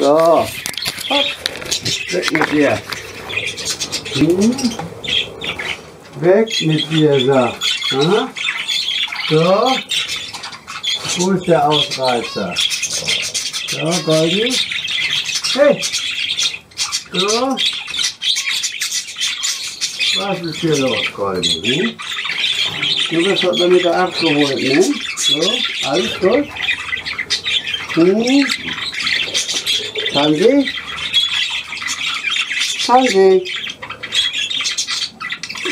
So. Hopp. Weg mit dir. Hm. Weg mit dir, so. Aha. So. Wo ist der Ausreißer? So, Goldi. Hey. So. Was ist hier los, Goldi? Hm? Du bist heute wieder abgeholt, ne? So, alles gut? Hm? Kann sie?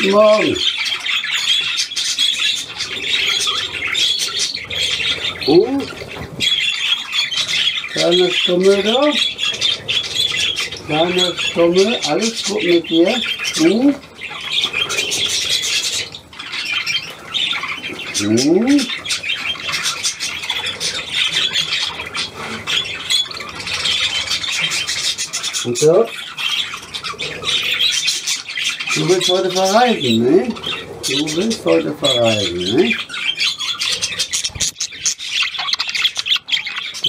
Morgen. Hm? Kleine Stummel da? Kleine Stummel, alles gut mit dir? Hm? Hm? So? Du willst heute verreisen, ne? Du willst heute verreisen, ne?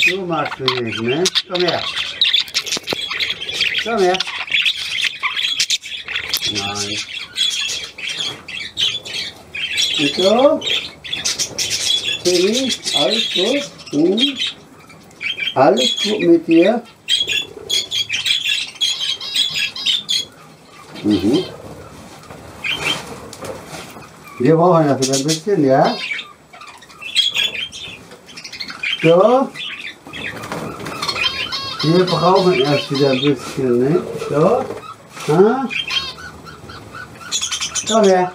Du magst du nicht, ne? Komm her. Komm her. Nein. Und so? Tilly, alles gut? Hm? Alles gut mit dir? Mhm. Wir brauchen das wieder ein bisschen, ja? So. Wir brauchen erst wieder ein bisschen, ne? So. Ha? Komm her.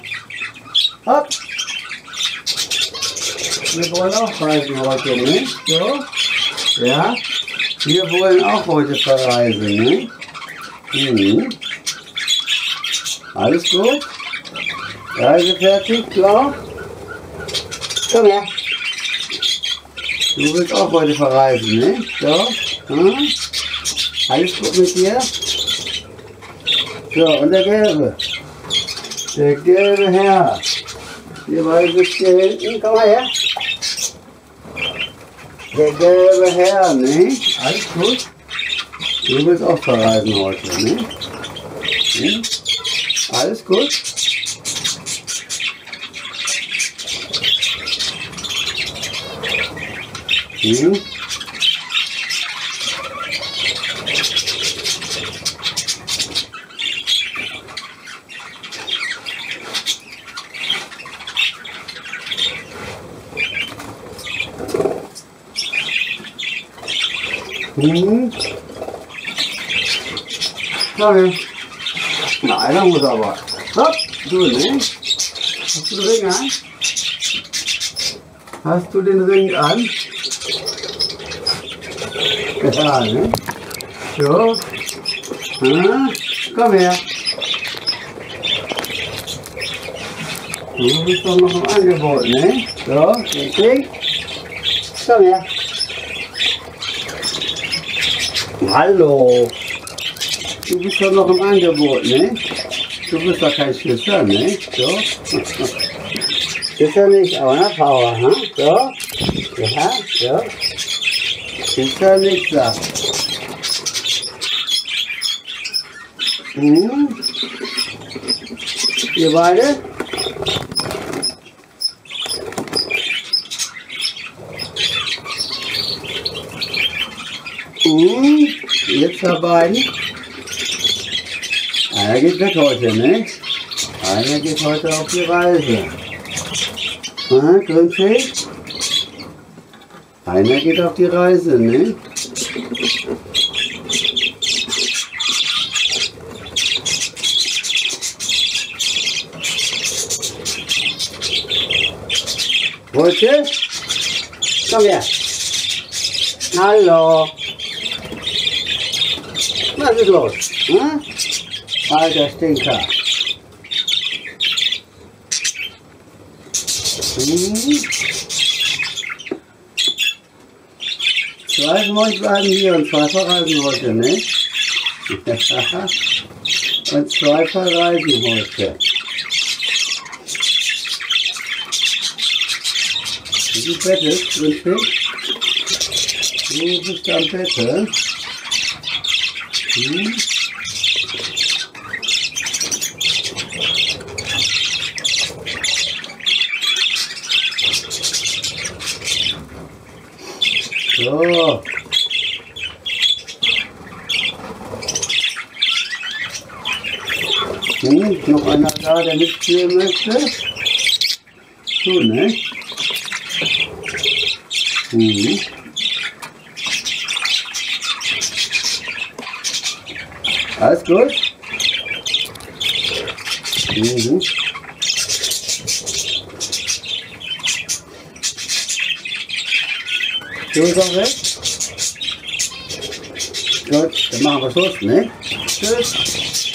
Hopp. Wir wollen auch reisen heute, ne? So. Ja. Wir wollen auch heute verreisen, ne? Mhm. Alles gut? Reise fertig, klar? Komm her. Du willst auch heute verreisen, ne? So. Hm? Alles gut mit dir? So, und der Gelbe. Der gelbe Herr. Hier beide sitzt hier hinten. Komm mal her. Der gelbe Herr, ne? Alles gut? Du willst auch verreisen heute, ne? Hm? Alles gut? Hm? Hm? Okay. Na, einer muss aber. Hopp, du, ne? Hast du den Ring an? Hast du den Ring an? Ja, ne? So. Ah, komm her. Du bist doch noch im Angebot, ne? So, richtig? Komm her. Hallo. Du bist doch noch im Angebot, ne? Du bist doch kein Schlüssel, ne? So. Schlüssel nicht, aber na Power, ha? So. Ja, so. Schlüssel nicht, da. Hm? Ihr beide? Hm? Jetzt dabei. Einer geht weg heute, ne? Einer geht heute auf die Reise. Ah, Grünfeld? Einer geht auf die Reise, ne? Wolke? Komm her. Hallo. Was ist los? Hm? Alter Stinker. Hm? Zwei von euch bleiben hier und zwei verreisen heute, ne? und zwei verreisen heute. Du bettest, Winfried? Du bist am Bett? Hm. So. Hm, noch einer da, der mitspielen möchte? So, ne? Mhm. Alles gut? Mhm. So, Sache. Gut, dann machen wir Schluss, ne? Tschüss.